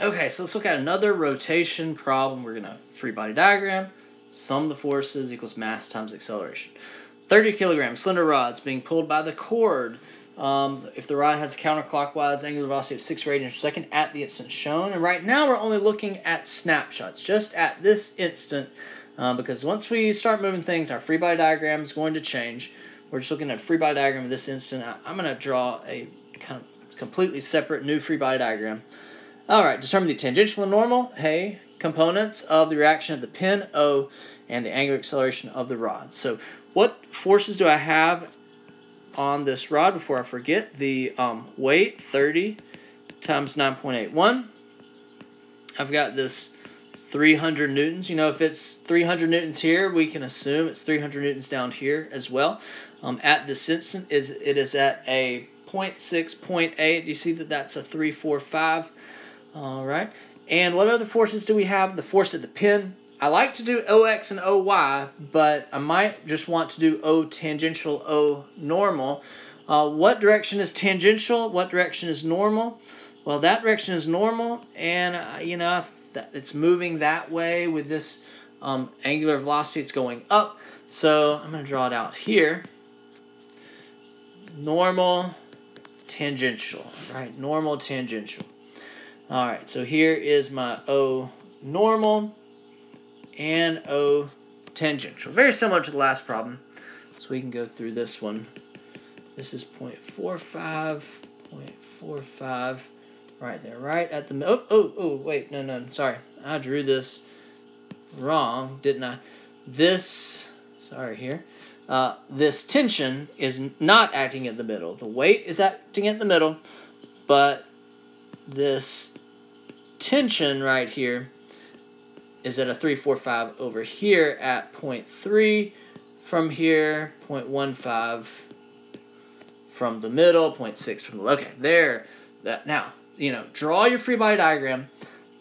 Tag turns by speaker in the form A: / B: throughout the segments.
A: Okay, so let's look at another rotation problem. We're going to free body diagram. Sum the forces equals mass times acceleration. 30 kilogram slender rods being pulled by the cord. Um, if the rod has a counterclockwise angular velocity of 6 radians per second at the instant shown. And right now we're only looking at snapshots, just at this instant, uh, because once we start moving things, our free body diagram is going to change. We're just looking at a free body diagram of this instant. I, I'm going to draw a kind of completely separate new free body diagram. All right, determine the tangential and normal, hey, components of the reaction of the pin O and the angular acceleration of the rod. So what forces do I have on this rod before I forget? The um, weight, 30 times 9.81. I've got this 300 newtons. You know, if it's 300 newtons here, we can assume it's 300 newtons down here as well. Um, at this instant, is it is at a 0.6, 0.8. Do you see that that's a 345? All right. And what other forces do we have? The force at the pin. I like to do OX and OY, but I might just want to do O tangential, O normal. Uh, what direction is tangential? What direction is normal? Well, that direction is normal, and uh, you know it's moving that way with this um, angular velocity. It's going up, so I'm going to draw it out here. Normal, tangential, right? Normal, tangential. All right, so here is my O normal and O tangential. Very similar to the last problem. So we can go through this one. This is 0.45, 0.45, right there, right at the, oh, oh, oh, wait, no, no, sorry. I drew this wrong, didn't I? This, sorry here, uh, this tension is not acting at the middle. The weight is acting at the middle, but this tension right here is at a 345 over here at 0.3 from here 0.15 from the middle 0.6 from the okay there that now you know draw your free body diagram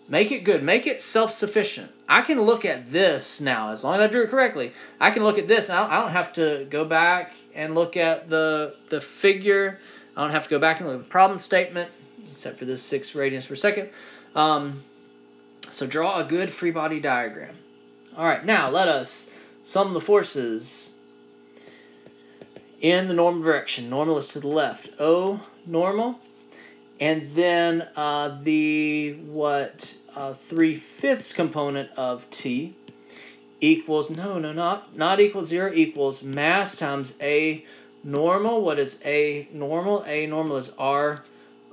A: make it good make it self-sufficient. I can look at this now as long as i drew it correctly i can look at this i don't have to go back and look at the the figure i don't have to go back and look at the problem statement except for this six radians per second um, so draw a good free body diagram. All right, now let us sum the forces in the normal direction. Normal is to the left. O normal. And then uh, the, what, uh, 3 fifths component of T equals, no, no, not, not equals 0, equals mass times A normal. What is A normal? A normal is R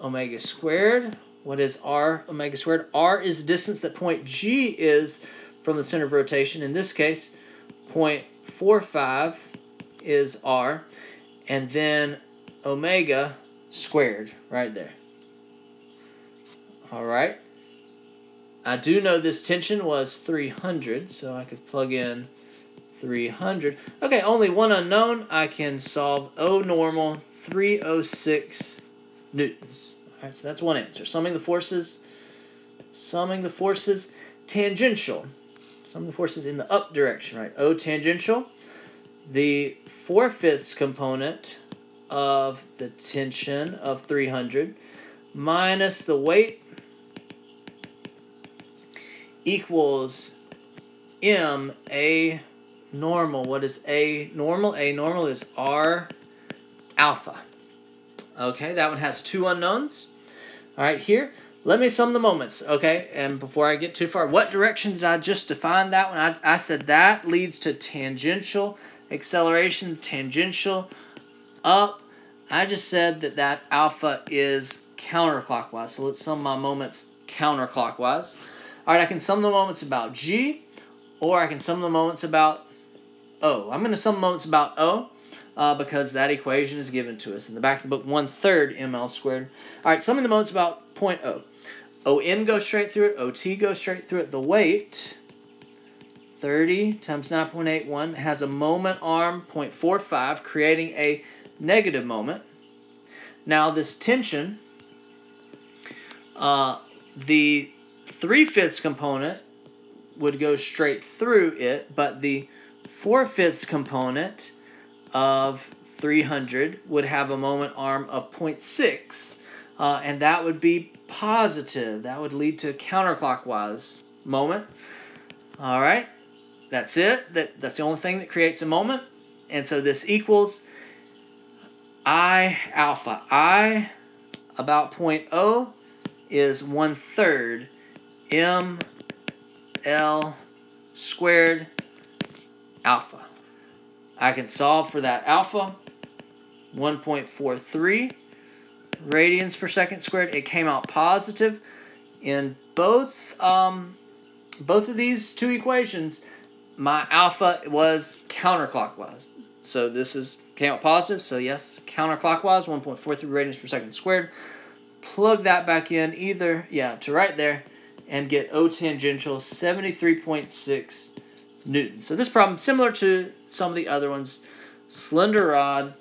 A: omega squared what is r omega squared? r is the distance that point G is from the center of rotation. In this case, 0.45 is r. And then omega squared right there. All right. I do know this tension was 300, so I could plug in 300. Okay, only one unknown. I can solve O normal 306 newtons. Alright, so that's one answer. Summing the forces, summing the forces tangential. Summing the forces in the up direction, right? O tangential. The four-fifths component of the tension of 300 minus the weight equals M A normal. What is A normal? A normal is R alpha. Okay, that one has two unknowns. All right, here, let me sum the moments, okay? And before I get too far, what direction did I just define that one? I, I said that leads to tangential acceleration, tangential up. I just said that that alpha is counterclockwise. So let's sum my moments counterclockwise. All right, I can sum the moments about G, or I can sum the moments about O. I'm going to sum moments about O uh, because that equation is given to us. In the back of the book, one third ml squared. All right, sum of the moments about point O. ON goes straight through it, OT goes straight through it. The weight, 30 times 9.81, has a moment arm, 0.45, creating a negative moment. Now, this tension, uh, the 3 fifths component would go straight through it, but the 4 fifths component of 300 would have a moment arm of 0.6. uh, and that would be positive. That would lead to a counterclockwise moment. All right, that's it. That that's the only thing that creates a moment, and so this equals I alpha. I about point O is one third M L squared alpha. I can solve for that alpha 1.43 radians per second squared. It came out positive in both um, both of these two equations. My alpha was counterclockwise. So this is came out positive. So yes, counterclockwise 1.43 radians per second squared. Plug that back in either, yeah, to right there and get O tangential 73.6 newtons. So this problem, similar to some of the other ones, slender rod,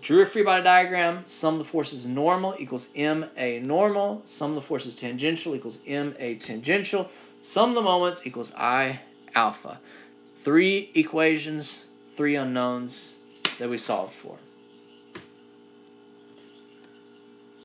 A: drew a free body diagram, sum of the forces normal equals MA normal, sum of the forces tangential equals MA tangential, sum of the moments equals I alpha. Three equations, three unknowns that we solved for.